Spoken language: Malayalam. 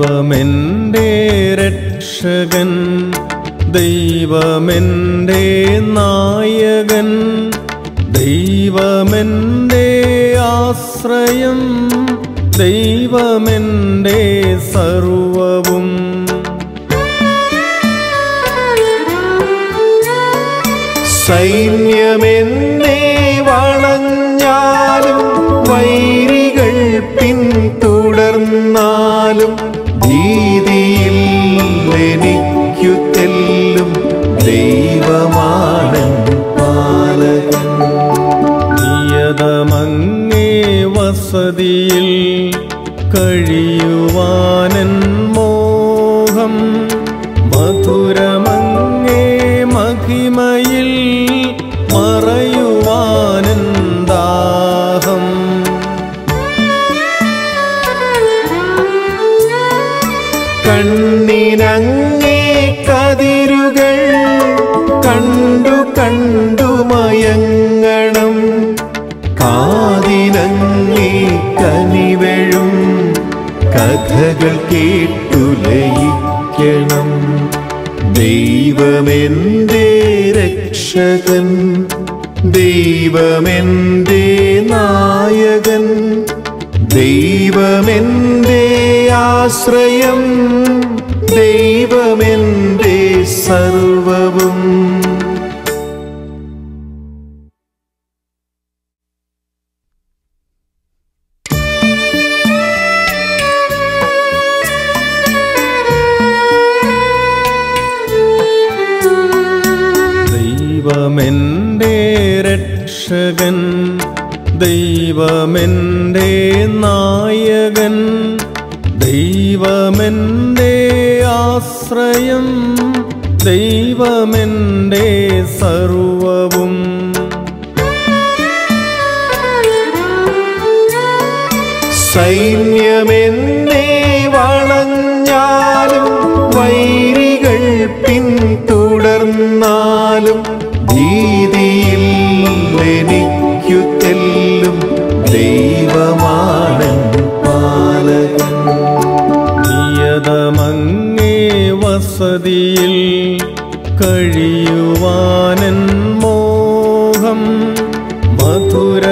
ദൈവമെന്റെ രക്ഷകൻ ദൈവമെന്റെ നായകൻ ദൈവമെന്റെ ആശ്രയം ദൈവമെന്റെ സർവവും. സൈന്യമെന്നേ വളഞ്ഞാലും വൈരികൾ പിന്തു വസതിയിൽ കഴിയുവാനൻ മോഹം. മധുരമങ്ങേ മഹിമയിൽ മറയുവാനൻ കണ്ണിനങ്ങേ കതിരുകൾ കണ്ടു കണ്ടു മയങ്ങണം ലയിക്കണം ദൈവമെന്തേ രക്ഷകൻ? ദൈവമെന്തേ നായകൻ? ദൈവമെന്തേ ആശ്രയം? ദൈവമെന്തേ സർവവും? ദൈവമെന്റെ നായകൻ ദൈവമെന്റെ ആശ്രയം ദൈവമെന്റെ സർവവും. സൈന്യമെന്നേ വളഞ്ഞാലും കഴിയുവാനൻ മോഹം മധുര